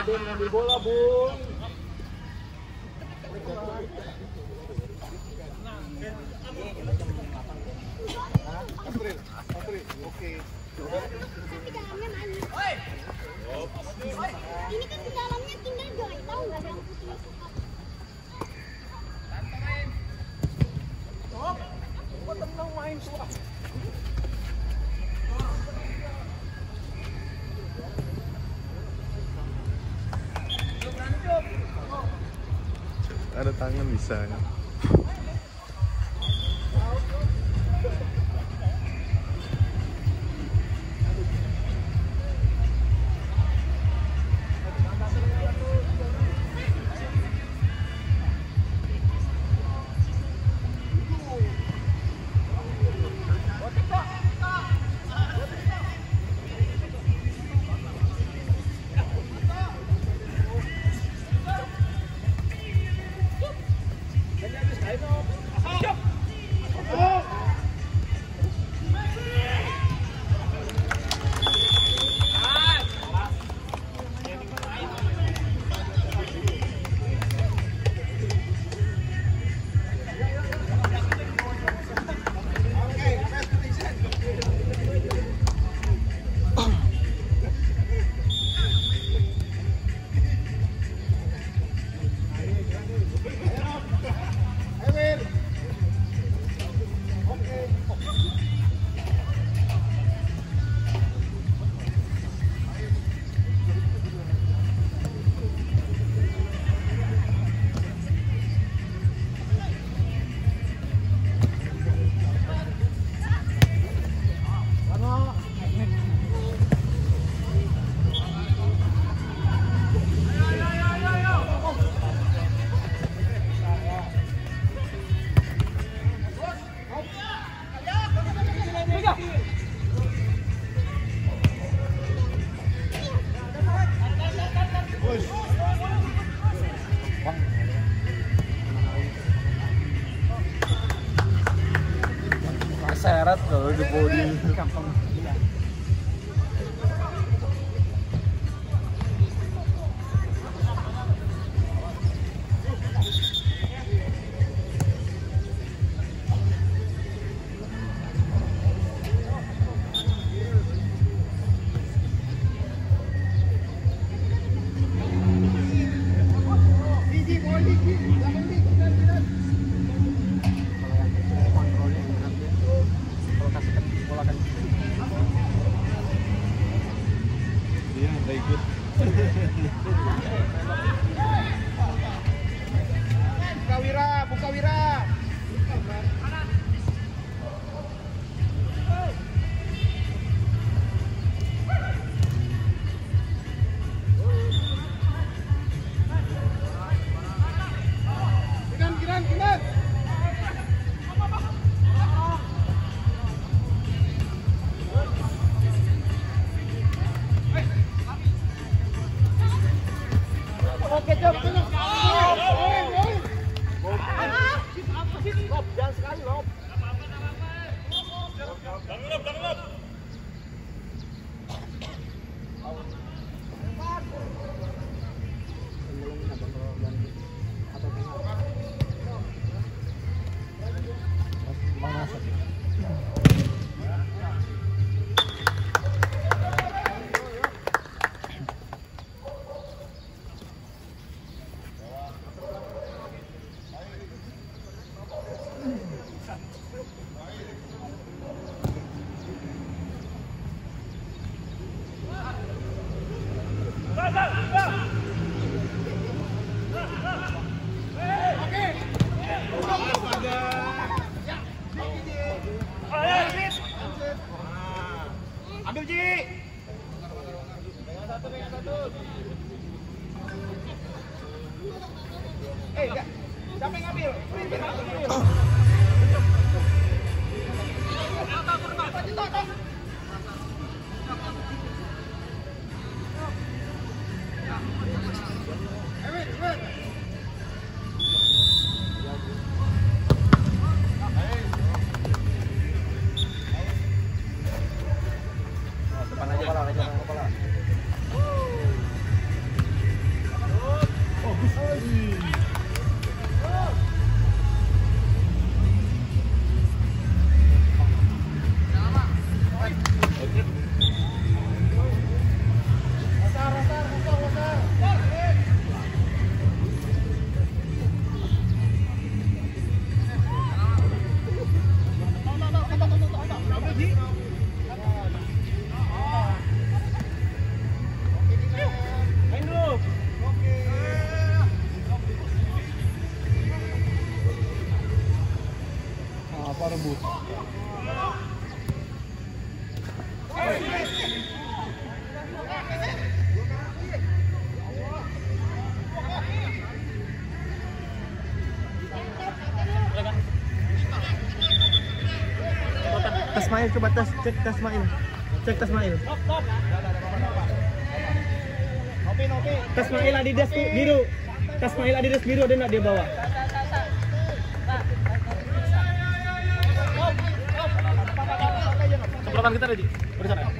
Ada yang ngambil bola. Hah? April, April, oke. Dalamnya. Ini kan di dalamnya tinggal nggak yang putih ya. sayang Tasmail coba tes cek Tasmail. Cek Tasmail. Tasmail Adidas biru. Tasmail Adidas biru ada nggak dia bawa? Sebelumkan kita tadi. Di.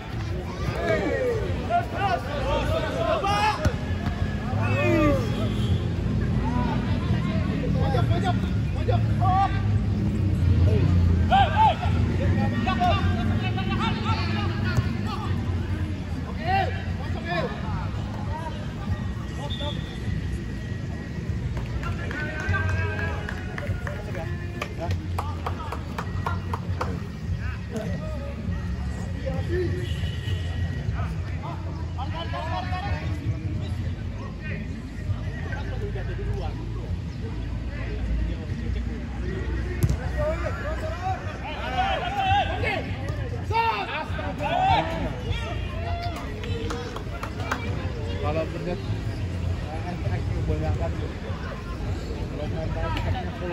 Ừ,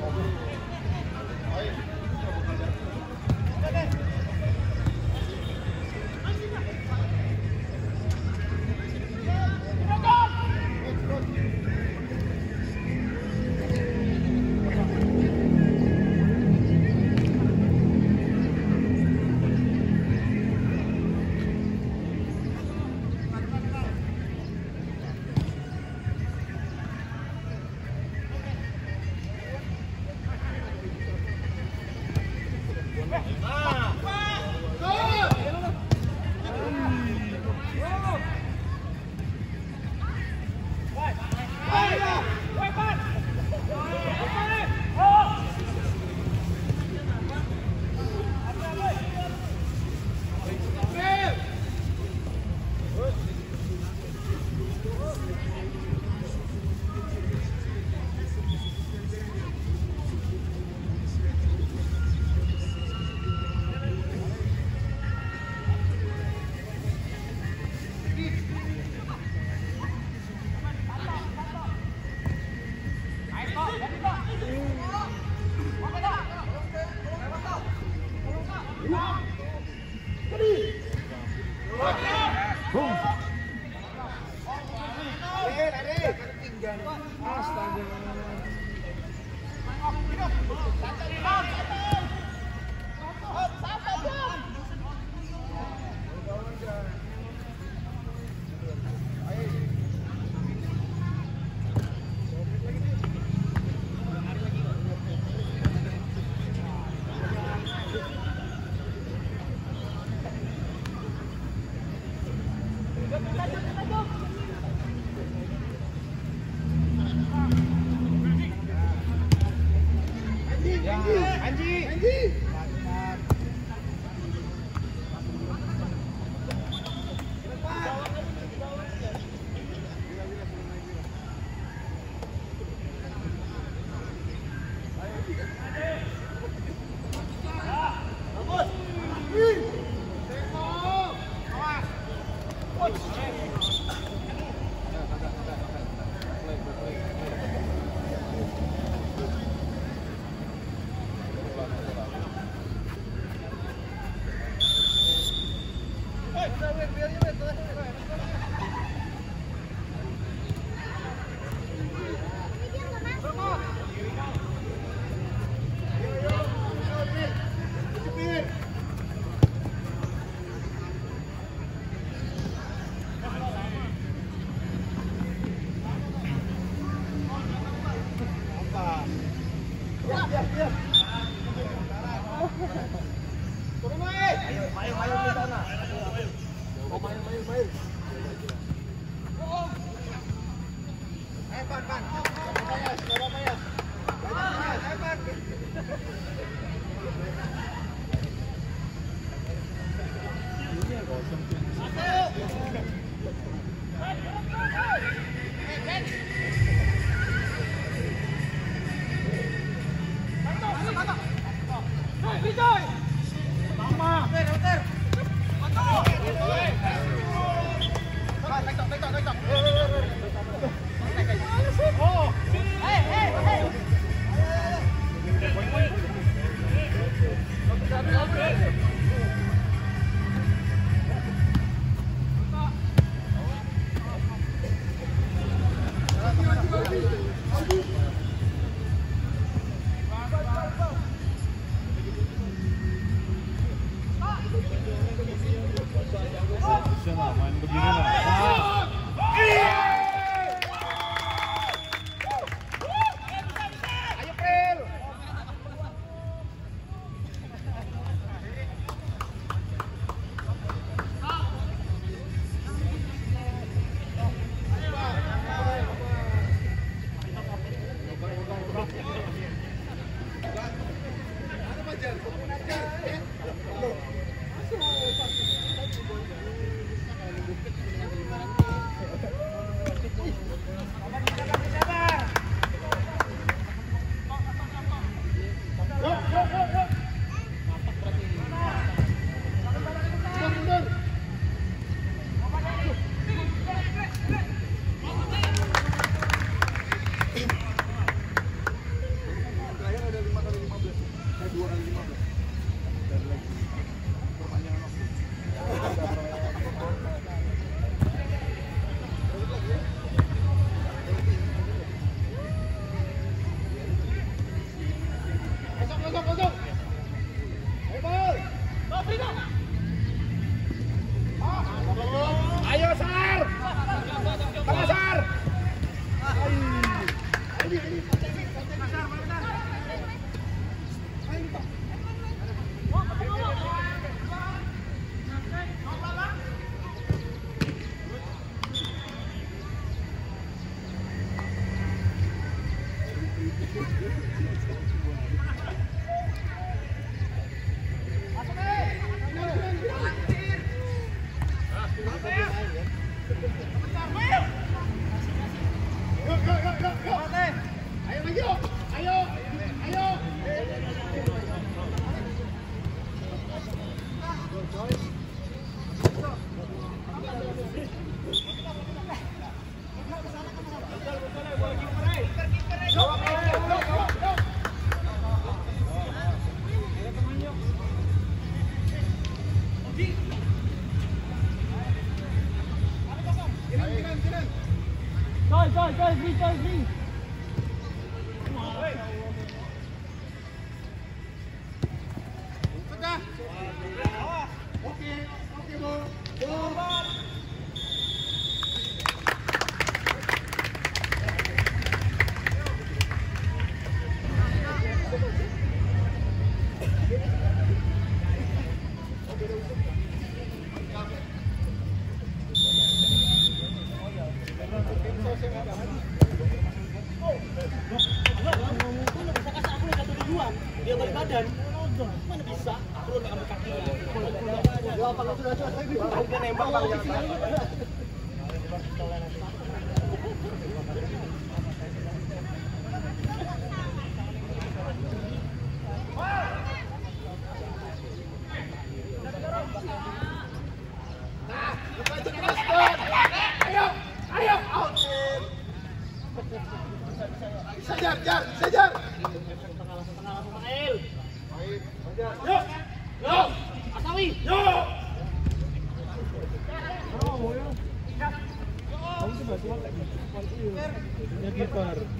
Thank you. Ya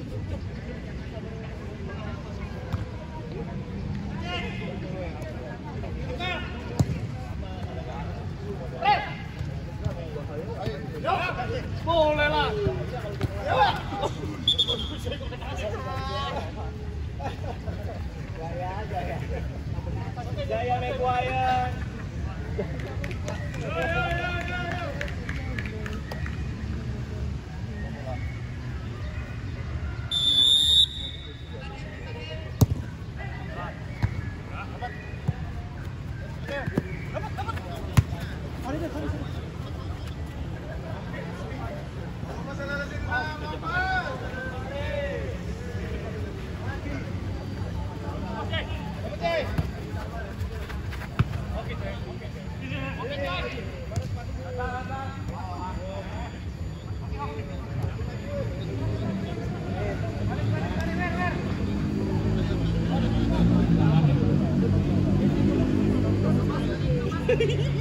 Hehehehe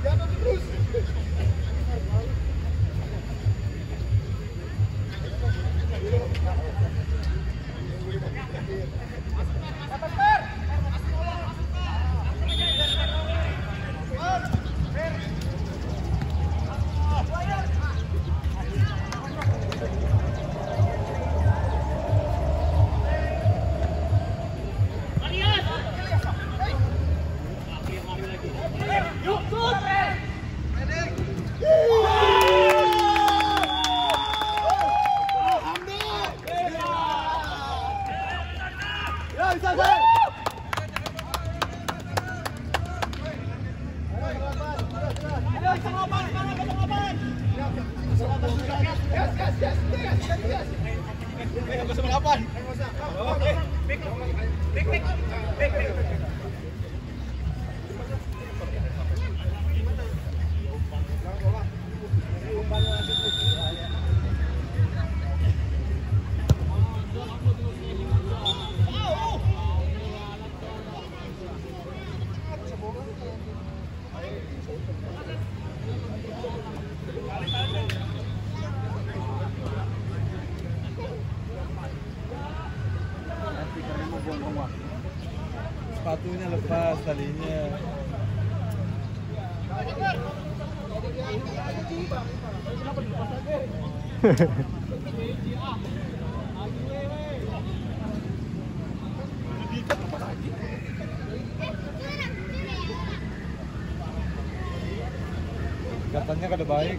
Jangan terus. Pik, pik, pik, pik, pik. भाई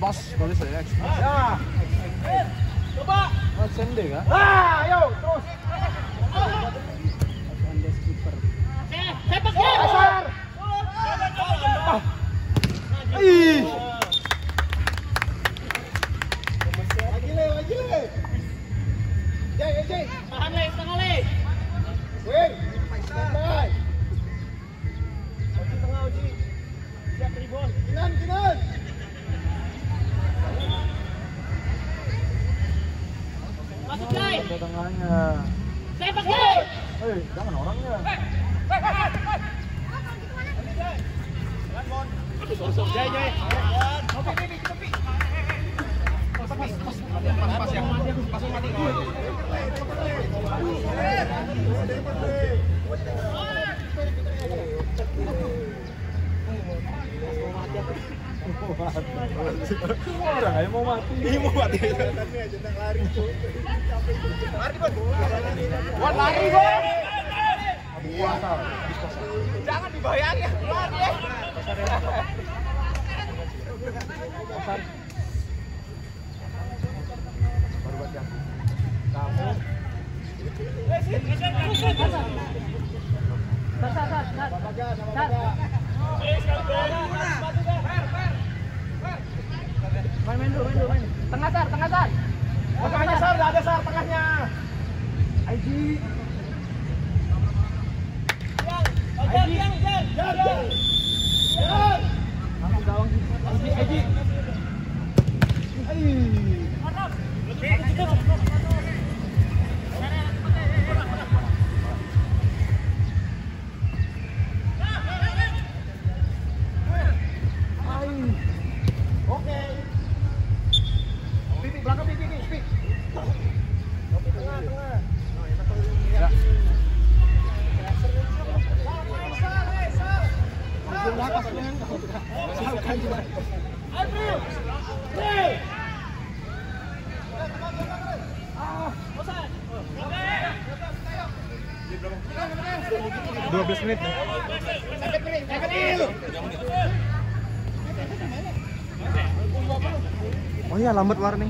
Bas, kalau saya X. Ya. Coba. Mas Sende kan? Ah, yo terus. Eh, Ih. Semua orang aja mau mati. Ini mau mati. Wan lari, Bang. Jangan dibayangin. Lari ya. Sar, sar, sar, sar. Sar. Main, main dulu, main dulu, main. Tengah sar, tengah sar. Tengahnya Sar, enggak ada Sar tengahnya. Aji. Langsung gawang Aji, Aji. Oke. Lambat warning.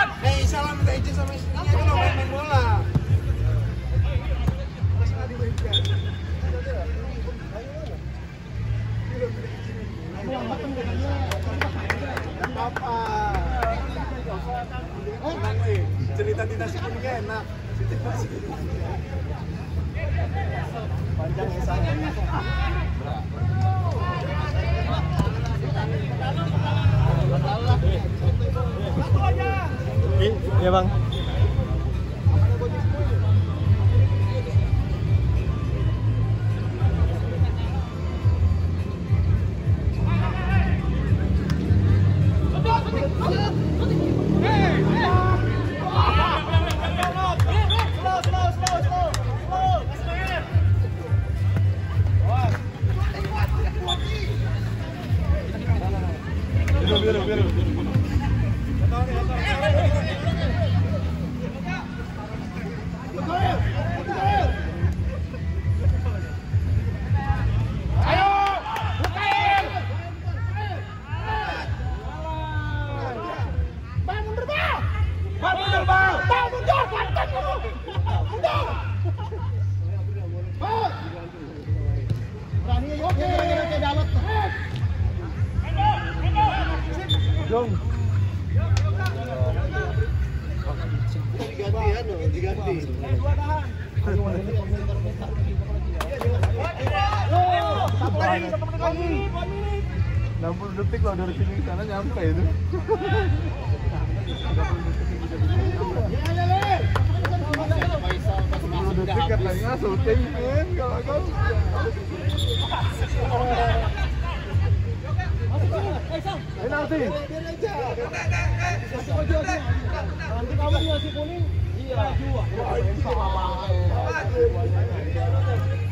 Ji. Hei, salam minta izin sama istrinya kan main bola. Weh. Cerita di nasi kuningnya enak. Panjang ya saya. Iya bang. 60 detik loh dari sini ke sana nyampe itu. 10 detik katanya syuting men kalau kau. Penalti.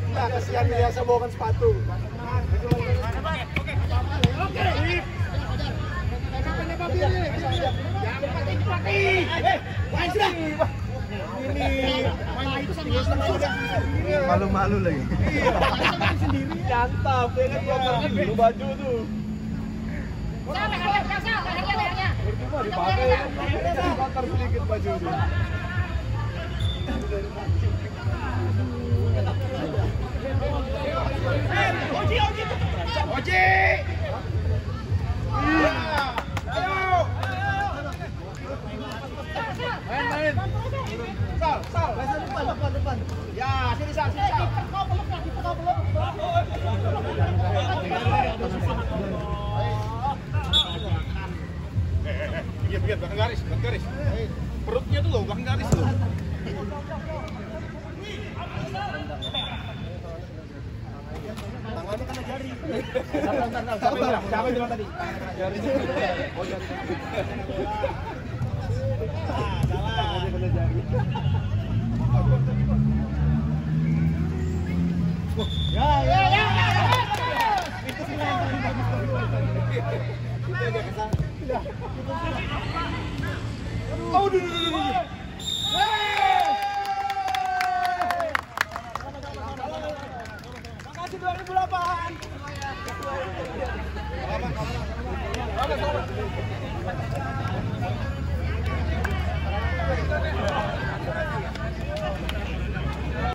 Nah, kasihan dia saya bawakan sepatu. Malu-malu lagi. Nyantap, dia kan kotor biru baju tuh. Dipakai, kotor sedikit baju. Oji! Ayo! Main, main. Sal, sal. Depan, depan, depan. Ya, sini sal, sini sal. Iya, iya, belakang garis, belakang garis. Perutnya tuh loh, belakang garis loh. Tangannya kena jari. Siapa Siapa yang bilang tadi? Oh. Tangannya kena